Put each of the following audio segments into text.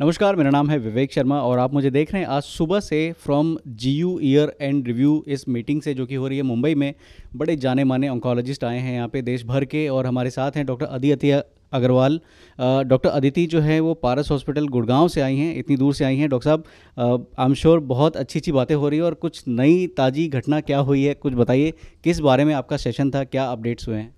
नमस्कार, मेरा नाम है विवेक शर्मा और आप मुझे देख रहे हैं आज सुबह से from G U year end review इस मीटिंग से जो कि हो रही है मुंबई में। बड़े जाने माने ऑन्कोलॉजिस्ट आए हैं यहाँ पे देश भर के और हमारे साथ हैं डॉक्टर अदिति अग्रवाल। डॉक्टर अदिति जो है वो पारस हॉस्पिटल गुड़गांव से आई हैं, इतनी दूर से आई हैं। डॉक्टर साहब आई एम श्योर बहुत अच्छी अच्छी बातें हो रही है और कुछ नई ताज़ी घटना क्या हुई है, कुछ बताइए, किस बारे में आपका सेशन था, क्या अपडेट्स हुए हैं?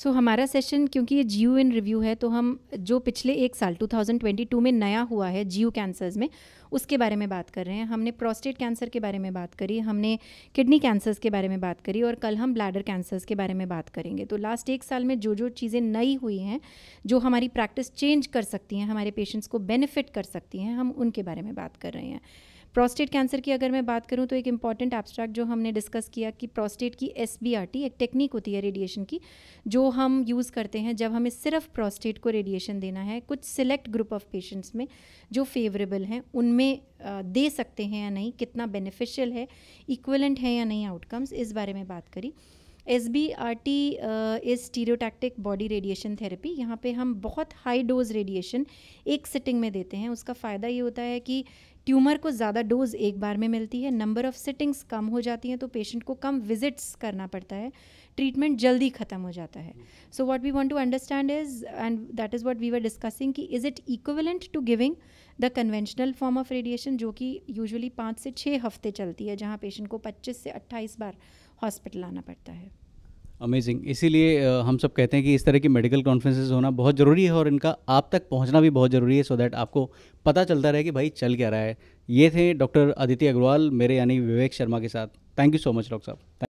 सो so, हमारा सेशन क्योंकि ये जियो इन रिव्यू है तो हम जो पिछले एक साल 2022 में नया हुआ है जियो कैंसर्स में उसके बारे में बात कर रहे हैं। हमने प्रोस्टेट कैंसर के बारे में बात करी हमने किडनी कैंसर्स के बारे में बात करी और कल हम ब्लैडर कैंसर्स के बारे में बात करेंगे। तो लास्ट एक साल में जो जो चीज़ें नई हुई हैं जो हमारी प्रैक्टिस चेंज कर सकती हैं हमारे पेशेंट्स को बेनिफिट कर सकती हैं हम उनके बारे में बात कर रहे हैं। प्रोस्टेट कैंसर की अगर मैं बात करूँ तो एक इंपॉर्टेंट एब्स्ट्रैक्ट जो हमने डिस्कस किया कि प्रोस्टेट की एसबीआरटी एक टेक्निक होती है रेडिएशन की, जो हम यूज़ करते हैं जब हमें सिर्फ़ प्रोस्टेट को रेडिएशन देना है। कुछ सिलेक्ट ग्रुप ऑफ़ पेशेंट्स में जो फेवरेबल हैं, उनमें दे सकते हैं या नहीं, कितना बेनिफिशियल है इक्वलेंट है या नहीं आउटकम्स इस बारे में बात करी। S B R T is stereotactic body radiation therapy यहाँ पे हम बहुत हाई डोज रेडिएशन एक सिटिंग में देते हैं। उसका फ़ायदा ये होता है कि ट्यूमर को ज़्यादा डोज एक बार में मिलती है, नंबर ऑफ़ सिटिंग्स कम हो जाती हैं तो पेशेंट को कम विजिट्स करना पड़ता है, ट्रीटमेंट जल्दी ख़त्म हो जाता है। So what we want to understand is and that is what we were discussing कि is it equivalent to giving the conventional form of radiation जो कि यूजली पाँच से छः हफ़्ते चलती है, जहाँ पेशेंट को पच्चीस से अट्ठाईस बार हॉस्पिटल आना पड़ता है। अमेजिंग इसीलिए हम सब कहते हैं कि इस तरह की मेडिकल कॉन्फ्रेंसेज होना बहुत ज़रूरी है और इनका आप तक पहुँचना भी बहुत ज़रूरी है सो so दैट आपको पता चलता रहे कि भाई चल क्या रहा है। ये थे डॉक्टर अदिति अग्रवाल, मेरे यानी विवेक शर्मा के साथ। Thank you so much doctor साहब।